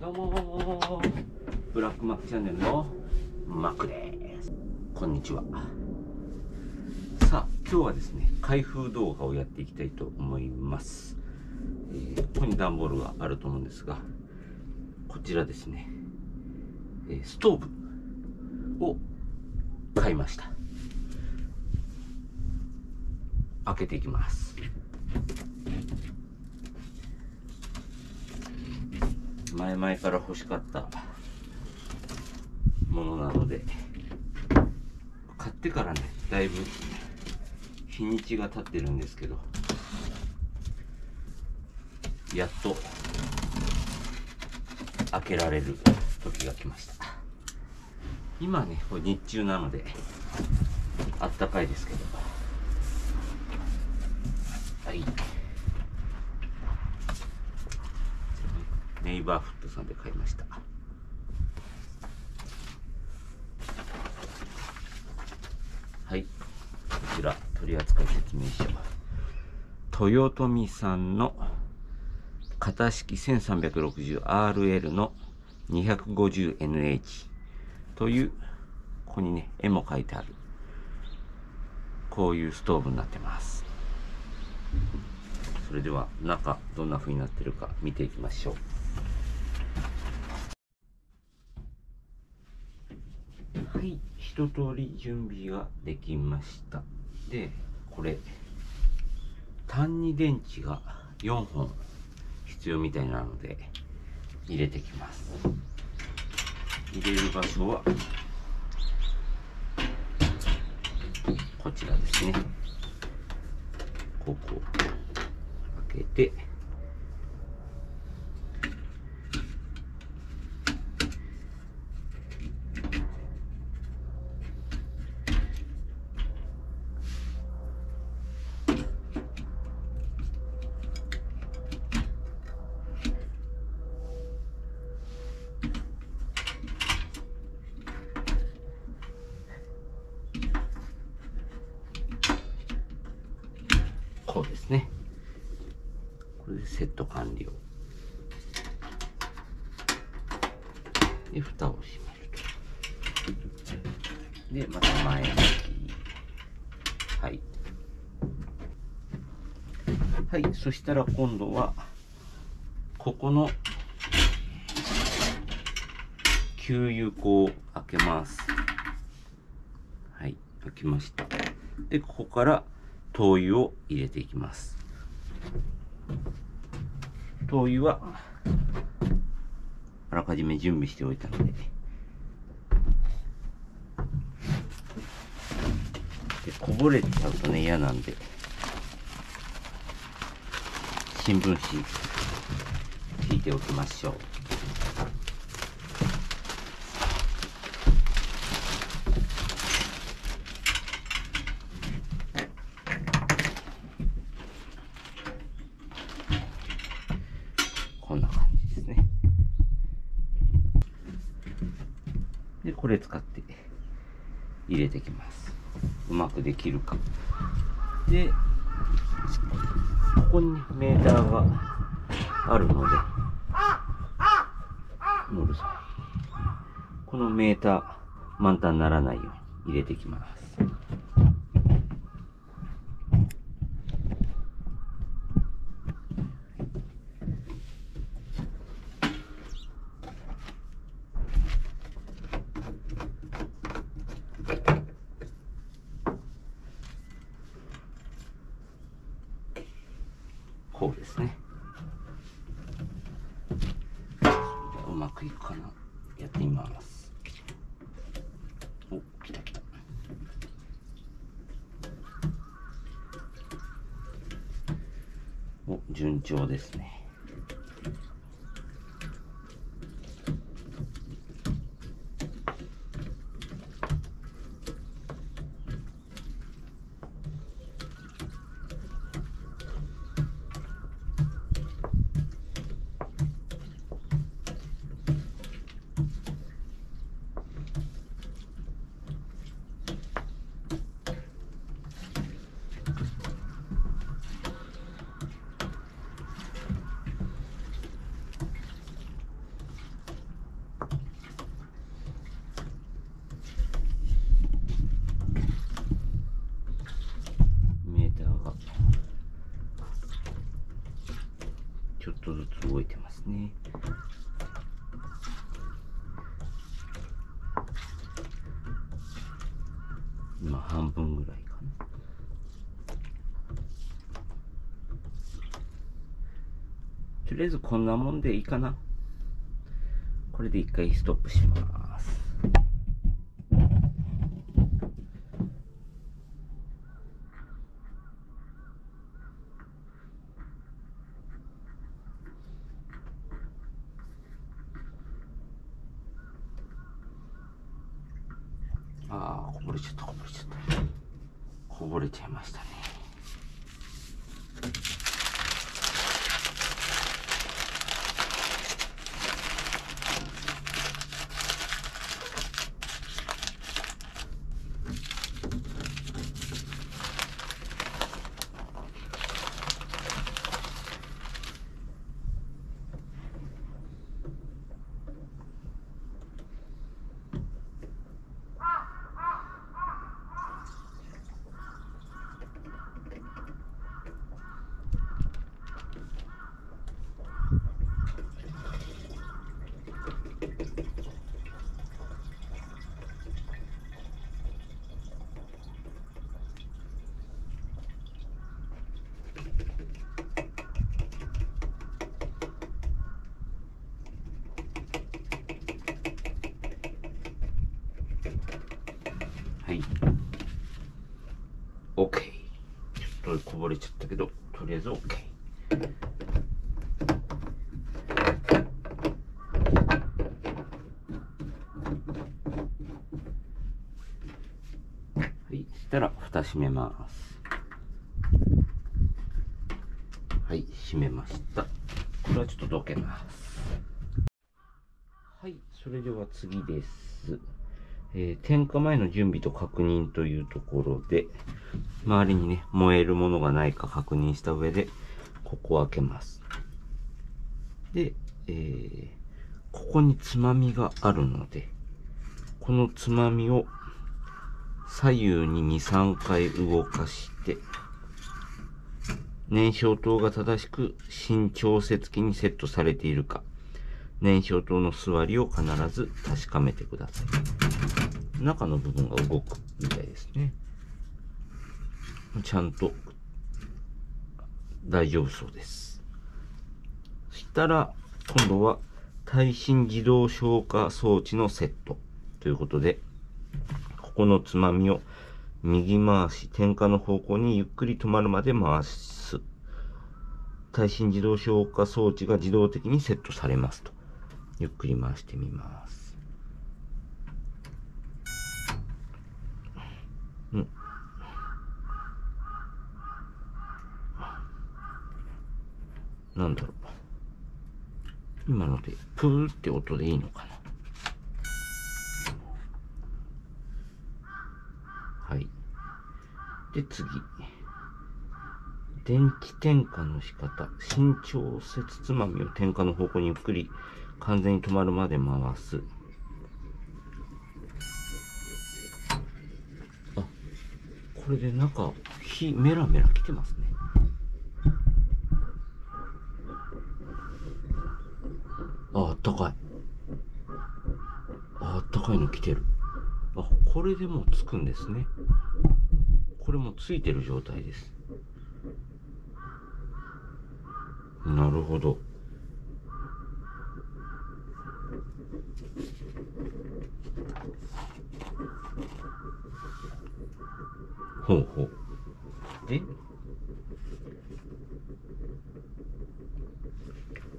どうもブラックマックチャンネルのマックです。こんにちは。さあ今日はですね開封動画をやっていきたいと思います、えー、ここに段ボールがあると思うんですがこちらですね、えー、ストーブを買いました。開けていきます。前々から欲しかったものなので買ってからねだいぶ日にちが経ってるんですけどやっと開けられる時が来ました。今ねこれ日中なのであったかいですけど。はい。ネイバーフットさんで買いました。はい。こちら取扱説明書豊臣さんの型式 1360RL の 250NH というここにね絵も書いてある。こういうストーブになってます。それでは中どんな風になってるか見ていきましょうはい一通り準備ができました。でこれ単二電池が4本必要みたいなので入れてきます。入れる場所はこちらですね。ここ開けてこうですね。これでセット完了。で蓋を閉めると。でまた前向きはい。はい。そしたら今度はここの給油口を開けます。はい。開きました。でここから灯油を入れていきます。灯油はあらかじめ準備しておいたので。でこぼれちゃうとね嫌なんで。新聞紙引いておきましょうこんな感じですねでこれ使って入れてきます。うまくできるか。でここにメーターがあるので乗るさこのメーター満タンにならないように入れてきます。こうですね。うまくいくかな。やってみます。お来た来た。お順調ですね。今半分ぐらいかな。とりあえずこんなもんでいいかな。これで一回ストップします。ああこぼれちゃったこぼれちゃった。こぼれちゃいましたね。はい。OK ちょっとこぼれちゃったけどとりあえず OK はい。そしたら蓋閉めます。はい。閉めました。これはちょっとどけます。はい。それでは次です。えー点火前の準備と確認というところで、周りにね、燃えるものがないか確認した上で、ここを開けます。で、えーここにつまみがあるので、このつまみを左右に2、3回動かして、燃焼灯が正しく新調節器にセットされているか、燃焼灯の座りを必ず確かめてください。中の部分が動くみたいですね。ちゃんと大丈夫そうです。そしたら、今度は耐震自動消火装置のセットということで、ここのつまみを右回し、点火の方向にゆっくり止まるまで回す。耐震自動消火装置が自動的にセットされますと。ゆっくり回してみます。うん。なんだろう。今ので、プーって音でいいのかな。はい。で、次。電気点火の仕方。新調節つまみを点火の方向にゆっくり完全に止まるまで回す。あ、これで中、火メラメラ来てますね。あ、あったかい。ああったかいの来てる。あ、これでもうつくんですね。これもついてる状態です。なるほど。ほうほう。で、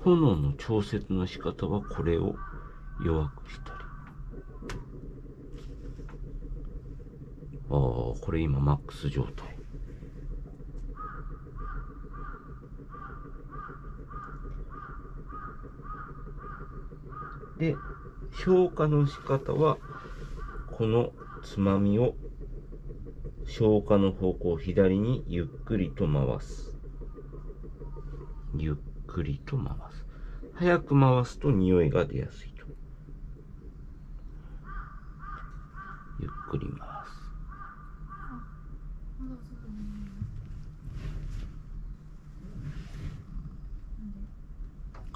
炎の調節の仕方はこれを弱くしたり。ああ、これ今マックス状態。で、消火の仕方は、このつまみを消火の方向左にゆっくりと回す。ゆっくりと回す。早く回すと匂いが出やすいと。ゆっくり回す。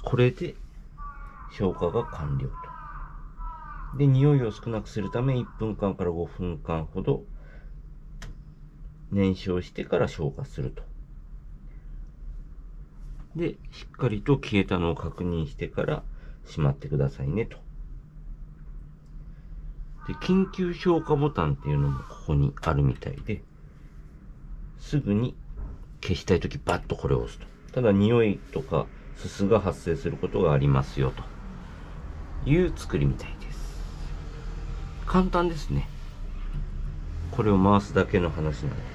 これで消火が完了と。で、匂いを少なくするため1分間から5分間ほど燃焼してから消火すると。で、しっかりと消えたのを確認してからしまってくださいねと。で、緊急消火ボタンっていうのもここにあるみたいで、すぐに消したいときバッとこれを押すと。ただ匂いとかすすが発生することがありますよという作りみたいです。簡単ですね。これを回すだけの話なんで。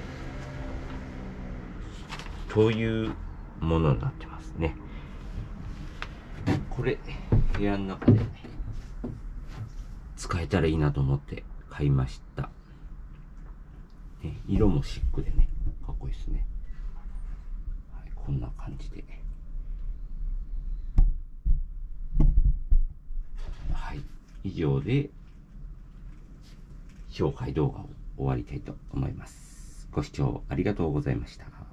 というものになってますね。これ、部屋の中で使えたらいいなと思って買いました。ね、色もシックでね、かっこいいですね。はい、こんな感じで。はい、以上で紹介動画を終わりたいと思います。ご視聴ありがとうございました。